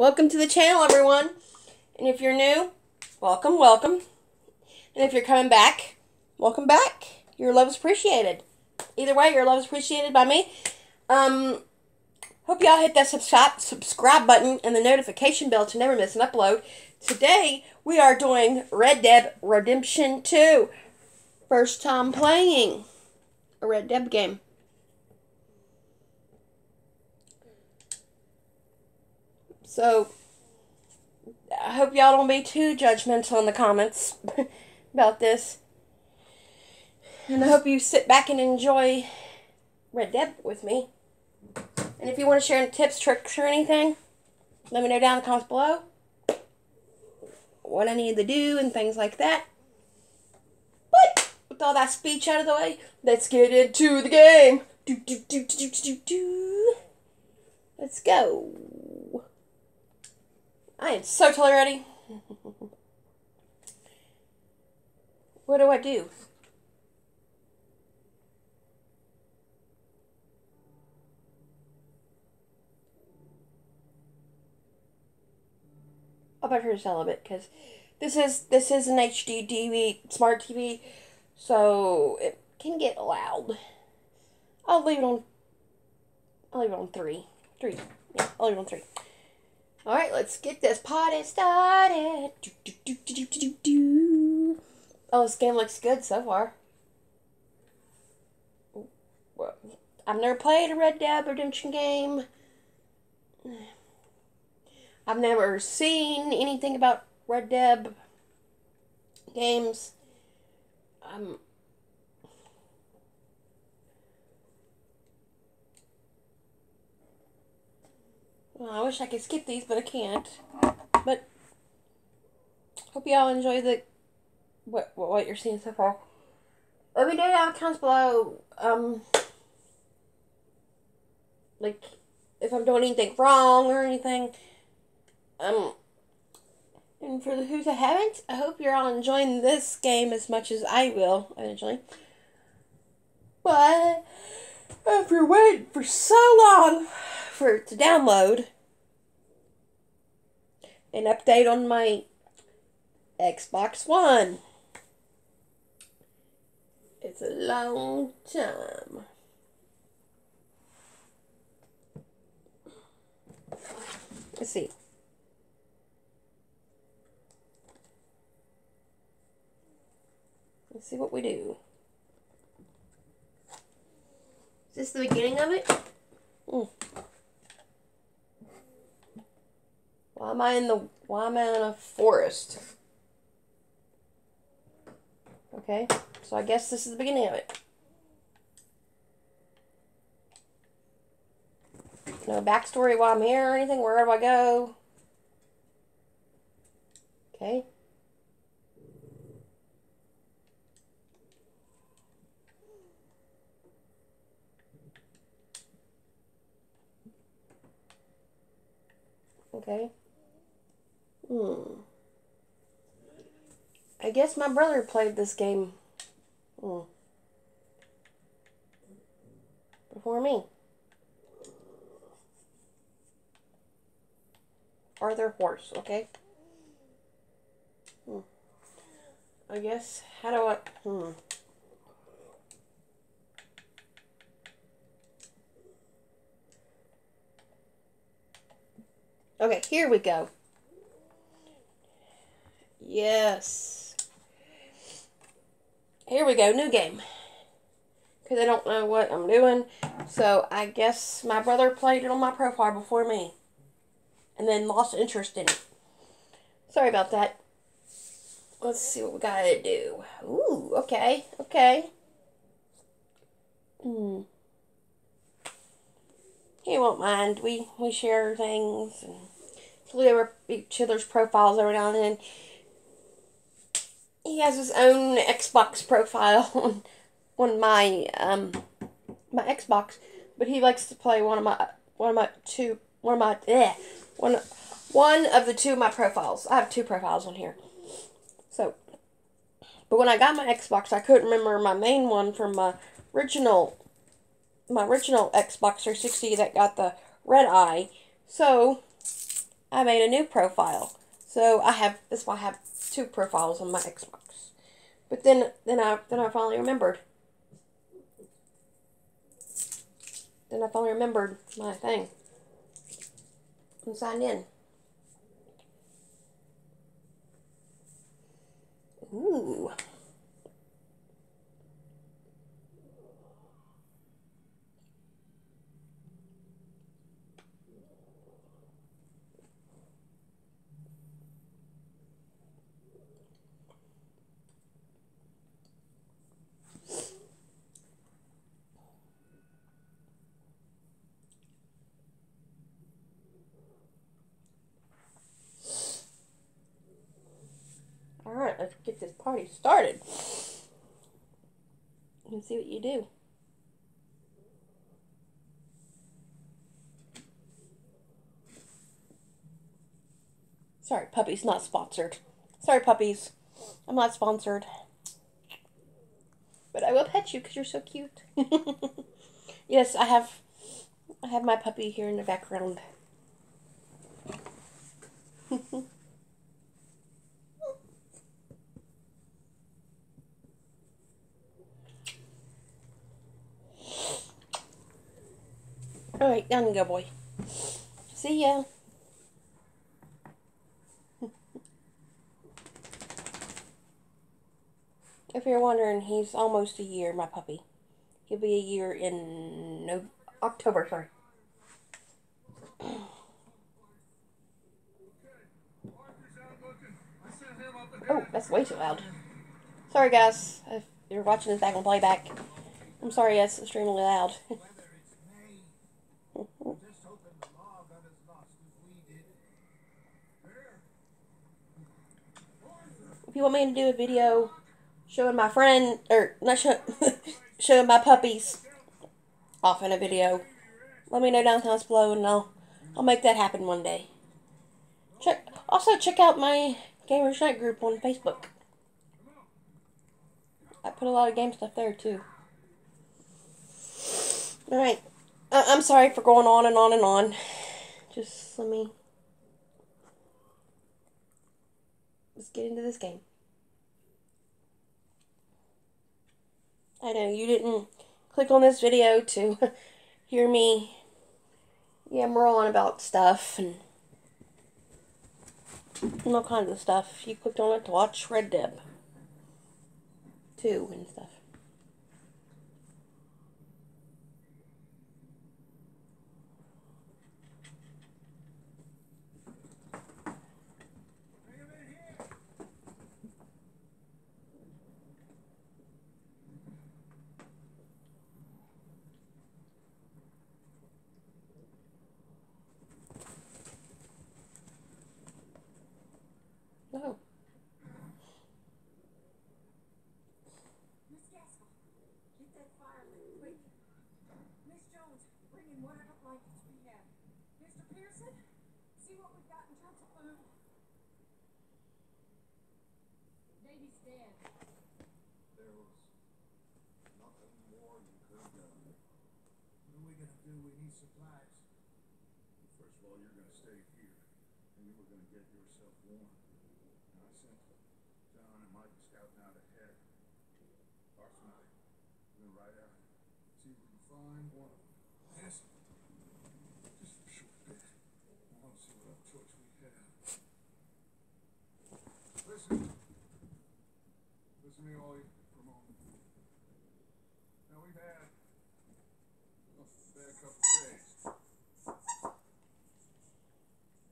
Welcome to the channel, everyone. And if you're new, welcome, welcome. And if you're coming back, welcome back. Your love is appreciated. Either way, your love is appreciated by me. Um, hope y'all hit that subscribe subscribe button and the notification bell to never miss an upload. Today, we are doing Red Dead Redemption 2. First time playing a Red Dead game. So, I hope y'all don't be too judgmental in the comments about this. And I hope you sit back and enjoy Red Dead with me. And if you want to share any tips, tricks, or anything, let me know down in the comments below what I need to do and things like that. But with all that speech out of the way, let's get into the game. Do, do, do, do, do, do. Let's go. I am so totally ready. what do I do? I'll better sell a bit because this is this is an HD TV smart TV, so it can get loud. I'll leave it on. I'll leave it on three. Three. Yeah, I'll leave it on three. All right, let's get this party started. Do, do, do. Oh, this game looks good so far. I've never played a Red Dead Redemption game. I've never seen anything about Red Dead games. Um, well, I wish I could skip these, but I can't. But hope y'all enjoy the what what you're seeing so far. Let me know down in the comments below. Um, like if I'm doing anything wrong or anything. Um, and for the who that haven't, I hope you're all enjoying this game as much as I will eventually. But after waiting for so long for it to download, an update on my Xbox One. It's a long time. Let's see. Let's see what we do. Is this the beginning of it? Mm. Why am I in the why am I in a forest? Okay, so I guess this is the beginning of it. No backstory why I'm here or anything, where do I go? Okay. Okay. Hmm. I guess my brother played this game hmm, before me. Arthur Horse, okay? Hmm. I guess, how do I, hmm. Okay, here we go. Yes. Here we go, new game. Because I don't know what I'm doing. So I guess my brother played it on my profile before me. And then lost interest in it. Sorry about that. Let's see what we gotta do. Ooh, okay, okay. Hmm. He won't mind. We we share things and look over each other's profiles every now and then. He has his own Xbox profile on on my um my Xbox, but he likes to play one of my one of my two one of my eh, one one of the two of my profiles. I have two profiles on here. So, but when I got my Xbox, I couldn't remember my main one from my original my original Xbox 360 that got the red eye. So, I made a new profile. So I have that's why I have two profiles on my Xbox. But then then I then I finally remembered. Then I finally remembered my thing. And signed in. Ooh. Alright, let's party started. And see what you do. Sorry, puppies, not sponsored. Sorry, puppies. I'm not sponsored. But I will pet you because you're so cute. yes, I have I have my puppy here in the background. Down you go, boy. See ya. if you're wondering, he's almost a year, my puppy. He'll be a year in no October, sorry. Oh, that's way too loud. Sorry, guys. If you're watching this back on playback, I'm sorry, that's extremely loud. you want me to do a video showing my friend, or not show, showing my puppies off in a video, let me know down comments below and I'll, I'll make that happen one day. Check, also check out my Gamers Night group on Facebook. I put a lot of game stuff there too. Alright. I- I'm sorry for going on and on and on. Just let me. Let's get into this game. I know you didn't click on this video to hear me yammer on about stuff and, all kinds of stuff. You clicked on it to watch Red Dead 2 and stuff. No. Miss Gaskell, get that fire lit, quick. Miss Jones, bring in whatever blankets we have. Mr. Pearson, see what we've got in terms of food. Baby's dead. There was nothing more you could done. What are we gonna do? We need supplies. First of all, you're gonna stay here, and you were gonna get yourself warm. And I sent John and Micah scouting out ahead. And I, we're gonna ride out, see if we can find one of them. Yes. Just for a short bit. I wanna see what other choice we have. Listen. Listen to me all you for a moment. Now we've had a bad couple of days.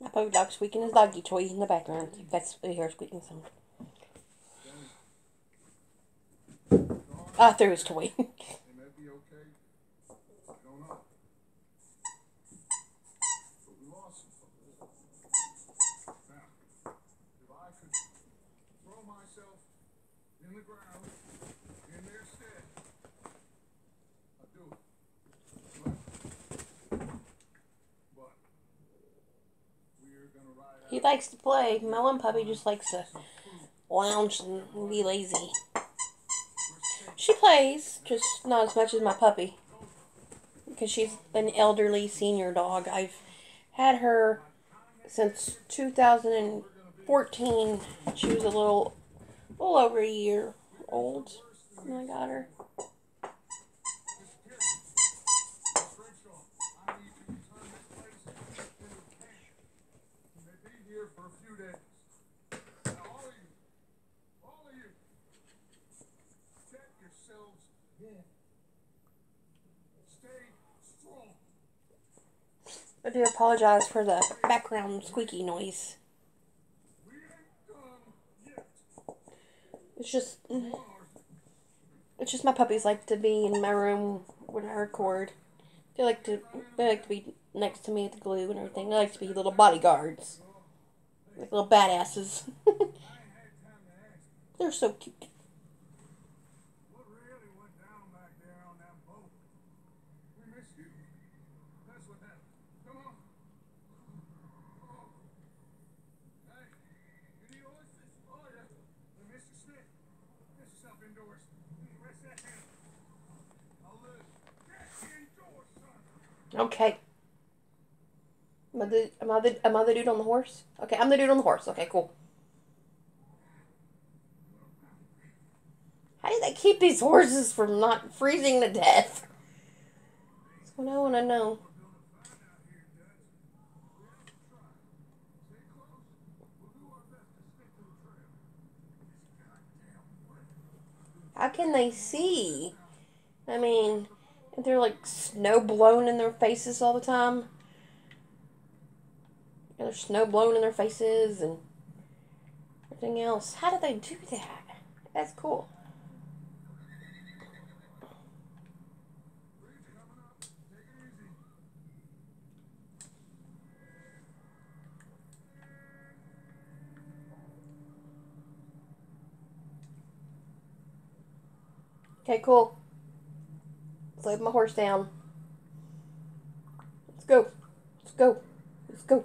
My puppy dog squeaking his doggy toy in the background. If that's what you hear squeaking sound. I ah, threw his toy. Likes to play. My one puppy just likes to lounge and be lazy. She plays, just not as much as my puppy. Because she's an elderly senior dog. I've had her since 2014. She was a little, a little over a year old when I got her. I do apologize for the background squeaky noise. It's just, it's just my puppies like to be in my room when I record. They like to, they like to be next to me with the glue and everything. They like to be little bodyguards, like little badasses. They're so cute. Okay. Am I, the, am, I the, am I the dude on the horse? Okay, I'm the dude on the horse. Okay, cool. How do they keep these horses from not freezing to death? That's what I want to know. How can they see? I mean... They're like snow blown in their faces all the time. And there's snow blown in their faces and everything else. How do they do that? That's cool. Okay, cool laid my horse down. Let's go. Let's go. Let's go.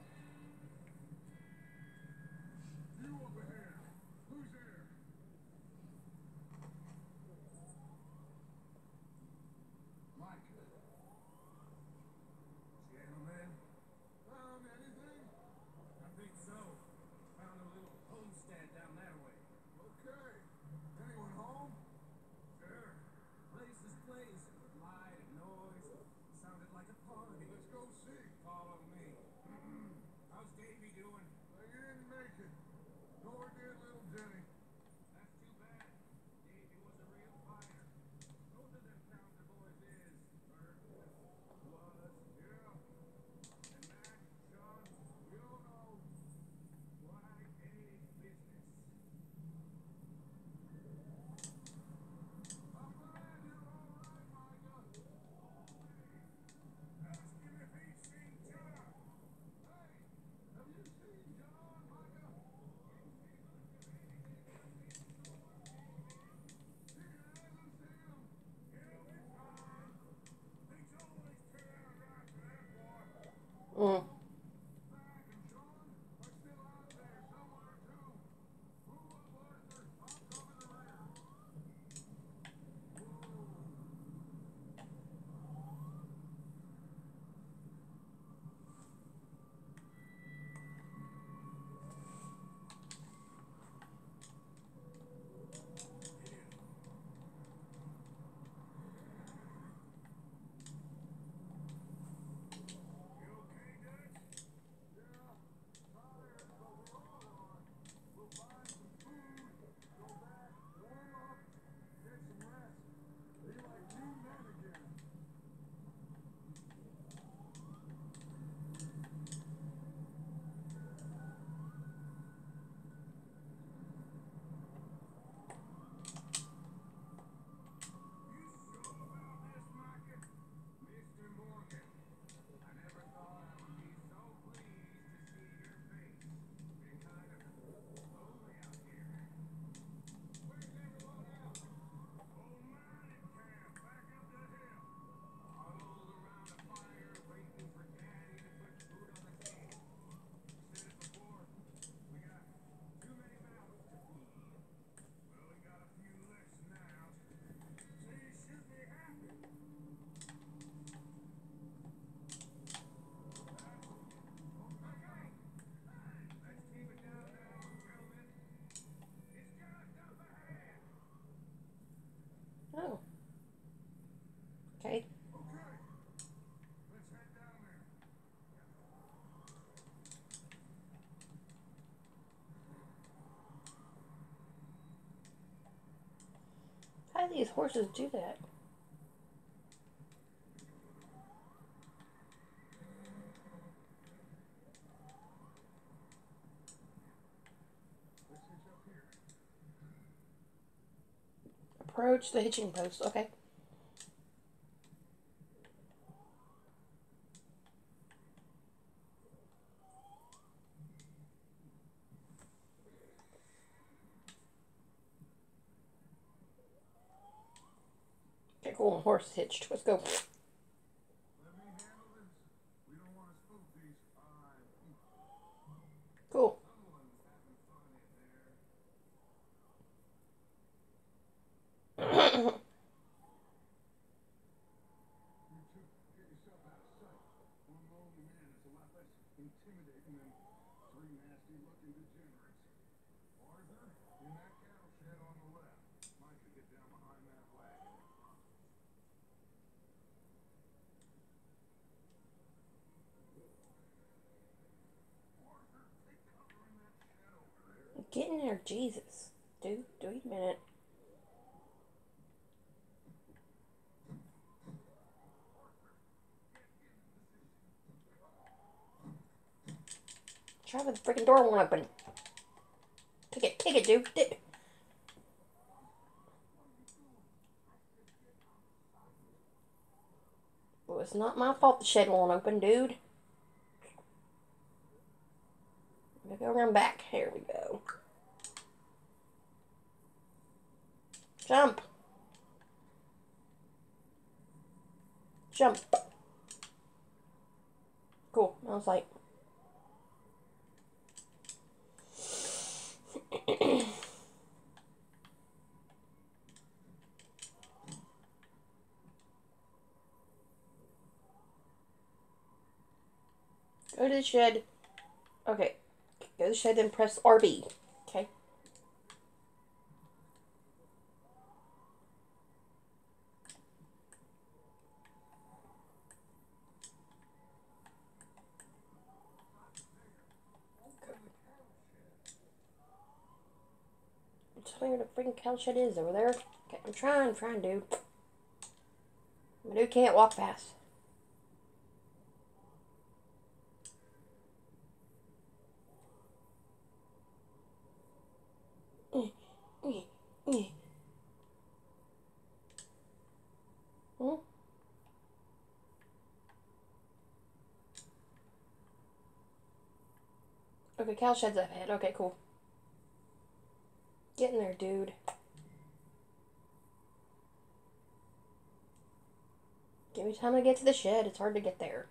these horses do that? Approach the hitching post. Okay. Okay, oh, cool. Horse hitched. Let's go. Let me handle this. We don't want to spook these fine people. Cool. Someone's having fun in there. You two, get yourself out of sight. One lonely man is a lot less intimidating than three nasty-looking degenerates. Arthur, in that cattle shed on the left. Micah, get down behind that wagon. Arthur, take cover in that shed over there. Get in there, Jesus. Dude, wait a minute. Try with the freaking door won't open. Take it, take it, dude. Di- Well, it's not my fault the shed won't open, dude. Go run back. Here we go. Jump. Jump. Cool. I was like. Go to the shed. Okay. Go to the shed and press RB. Okay. Tell me where the freaking cow shed is over there. Okay, I'm trying, trying, dude. My dude can't walk fast. Hmm? Okay, cow shed's up ahead. Okay, cool. Get in there, dude. Give me time to get to the shed. It's hard to get there.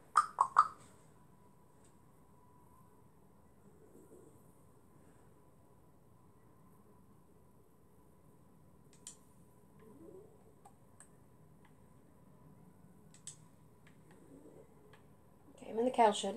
Okay, I'm in the cow shed.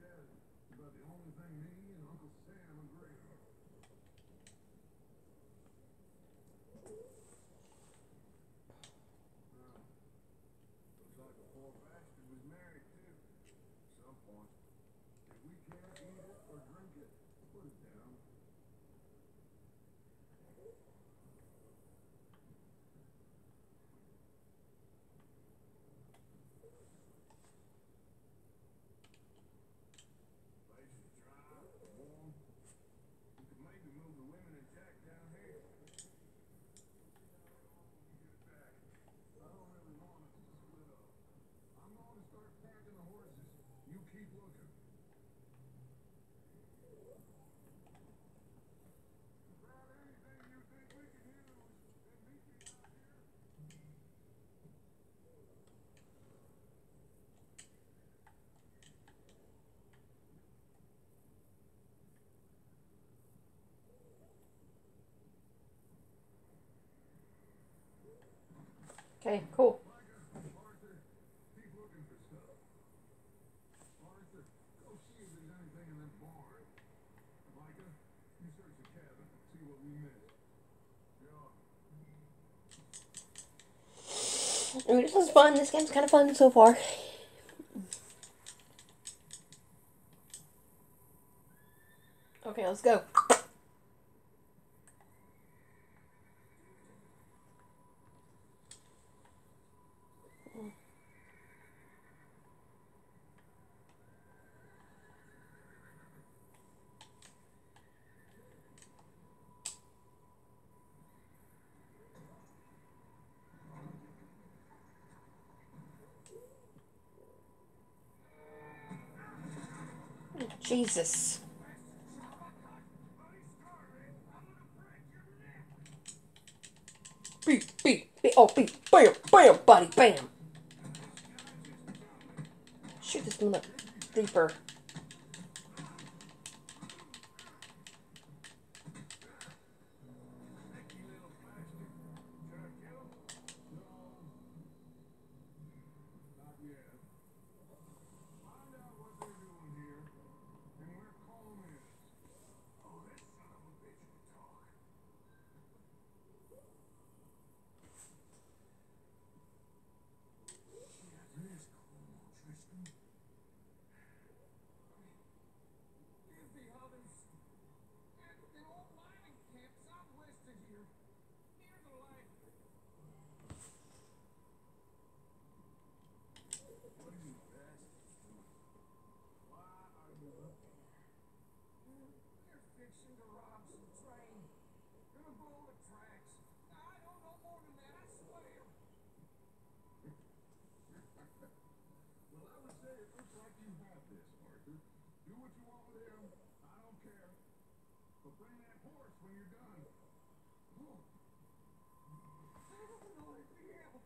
dead. The only thing me and Uncle Sam agree on. Looks like the poor bastard was married, too. At some point. If we can't missed. Yeah. Ooh, this is fun. This game's kind of fun so far. Okay, let's go. Jesus. Beep, beep, beep, oh, beep, bam, bam, buddy, bam. Shoot this one up deeper. Sneaky little bastard. Should I kill him? No. Not yet. Find out what they're doing here and where Colm is. Oh, that son of a bitch will talk. Yeah, there's Colm, Tristan. Here's the others. And the old mining camp southwest of here. Near the lake. What are you bastards doing? Why are you looking? They're fixing to rob some train. Gonna blow the tracks. I don't know more than that, I swear. Well, I would say it looks like you have this, Arthur. Do what you want with him. I don't care. But bring that horse when you're done. Oh, Lord, help.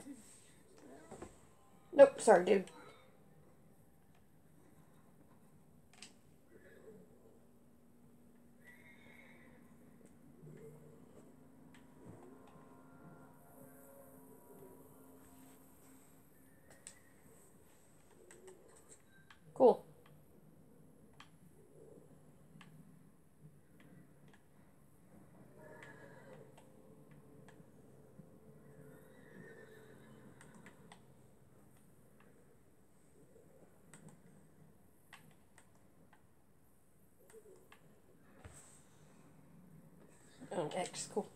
Please. Nope, sorry, dude. Cool. Oh,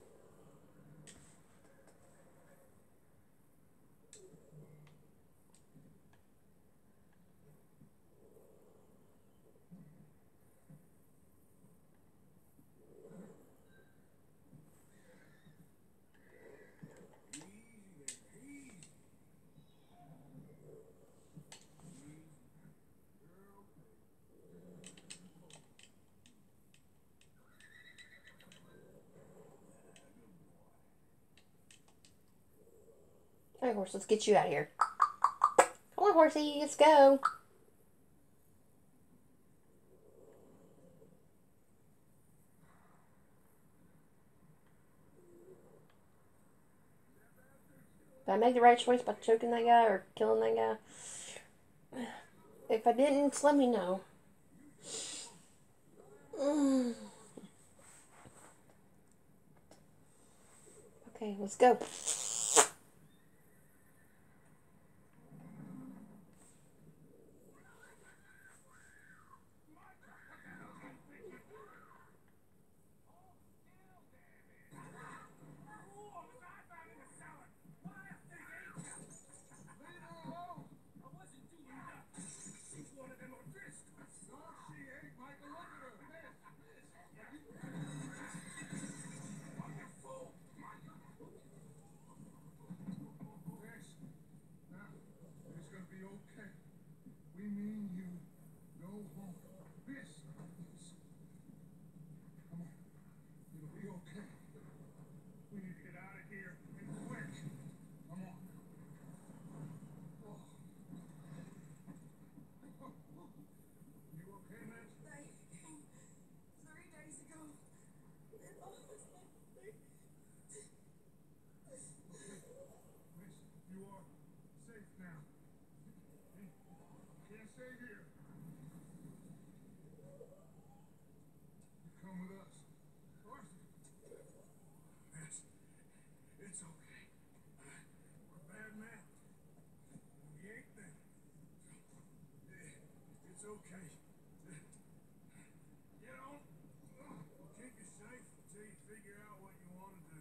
All right, horse, let's get you out of here. Come on, horsey, let's go. Did I make the right choice by choking that guy or killing that guy? If I didn't, let me know. Okay, let's go. Miss, you are safe now. You can't stay here. You come with us. Arthur. Miss, it's okay. We're bad men. We ain't them. It's okay. You know, we'll keep you safe until you figure out what you want to do.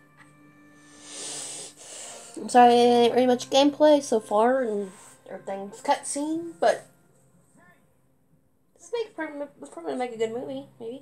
Sorry, there ain't very much gameplay so far, and everything's cutscene, but this make probably, this probably make a good movie, maybe.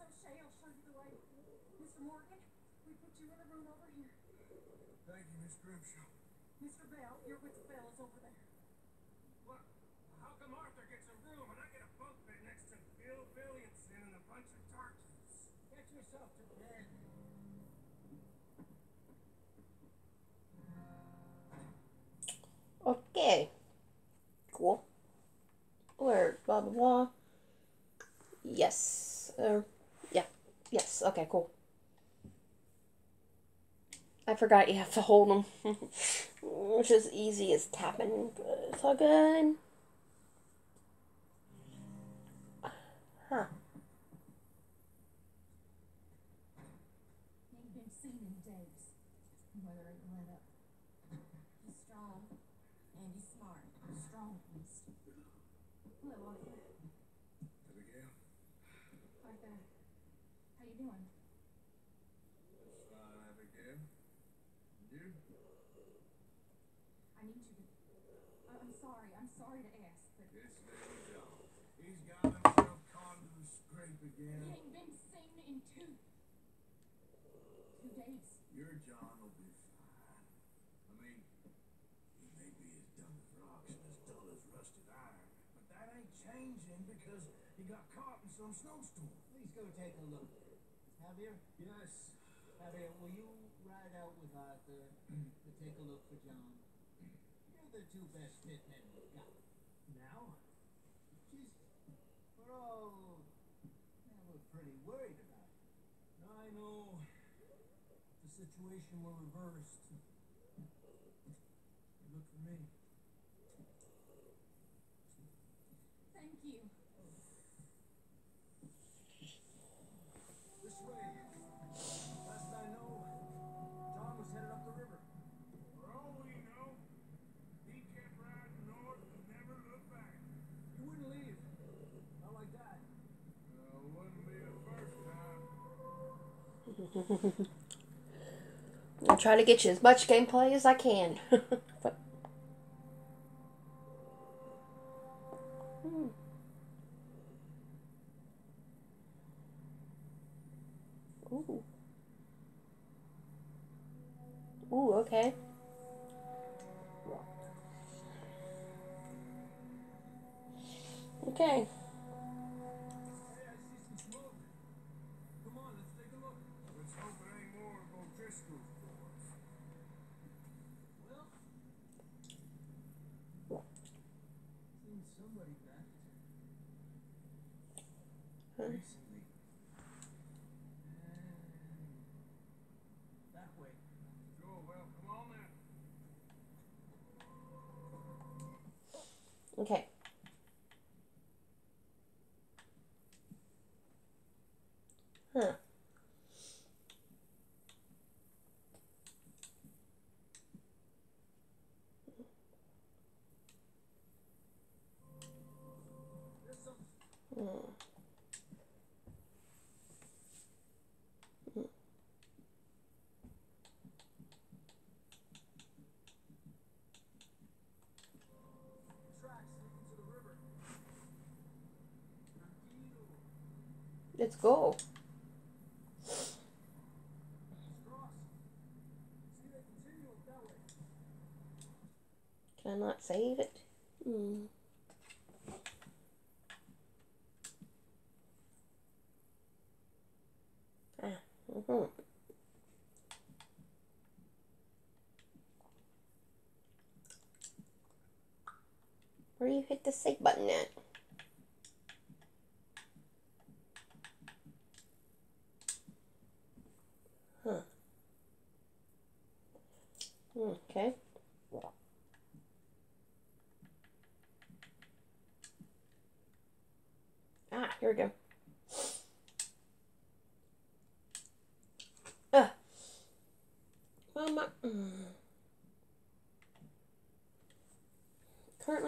Will show you the way. Mr. Morgan, we put you in a room over here. Thank you, Miss Grimshaw. Mr. Bell, you're with the fellas over there. What? How come Arthur gets a room and I get a bunk bed next to Bill and a bunch of? Get yourself to bed. Okay. Cool. Where, blah, blah, blah. Yes. Yeah. Yes. Okay, cool. I forgot you have to hold them. Which is easy as tapping. but It's all good. Huh. Ain't been seen in days. Whether it let up. He's strong and he's smart. Strong at least. Hello, Arthur. Abigail? Arthur, how you doing? Fine, Abigail. You? I need you to. I- I'm sorry. I'm sorry to ask, but It's little John. He's got himself caught into the scrape again. he ain't been seen in two. Two days. Your John will be fine. I mean, he may be as dumb as rocks and as dull as rusted iron, but that ain't changing because he got caught in some snowstorm. Please go take a look. Javier, Yes. Javier, will you ride out with uh, Arthur to take a look for John? You're the two best fit men we've got. Now? Just, we're all, yeah, we're pretty worried about it. I know. The situation were reversed. I'll try to get you as much gameplay as I can. but, Let's go. Can I not save it? Hmm. Ah, mm-hmm. Where do you hit the save button at?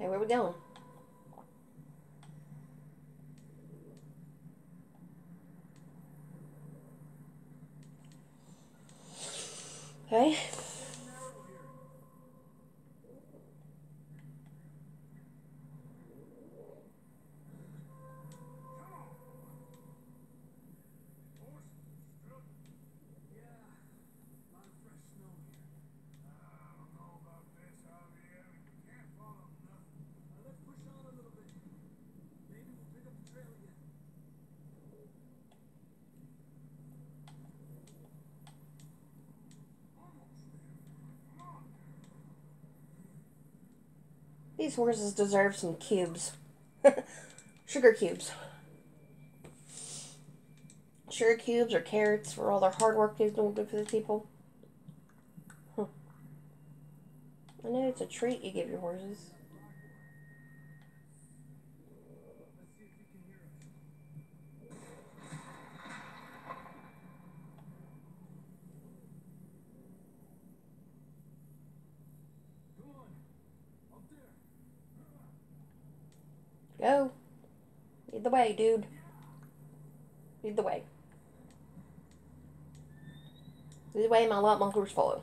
Okay, where we going? Okay. these horses deserve some cubes. Sugar cubes. Sugar cubes or carrots for all their hard work they've done for the people. Huh. I know it's a treat you give your horses. Go. Lead the way, dude. Lead the way. Lead the way, my lot monkers follow.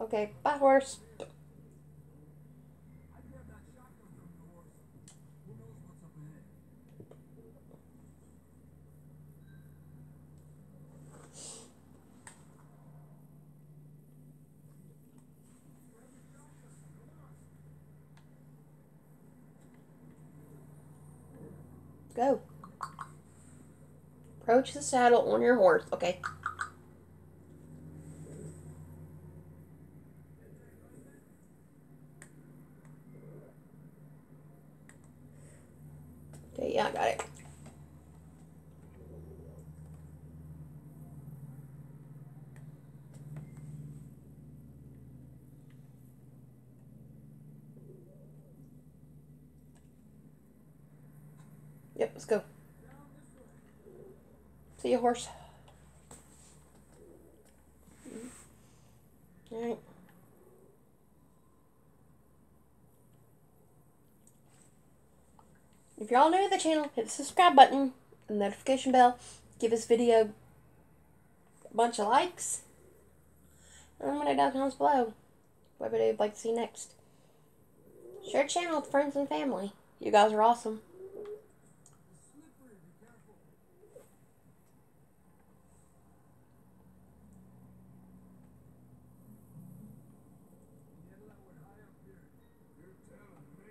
Okay, bye horse. Go. Approach the saddle on your horse. Okay. Okay, yeah, I got it. Let's go. See you, horse. Alright. If you're all new to the channel, hit the subscribe button and notification bell. Give this video a bunch of likes. And let me know down the comments below what video you'd like to see next. Share channel with friends and family. You guys are awesome. Slippery, be careful. Niebla, we're high up here. You're telling me.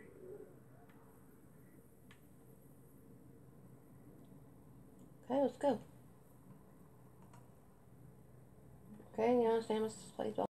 Okay, let's go. Okay, you Samus plays well.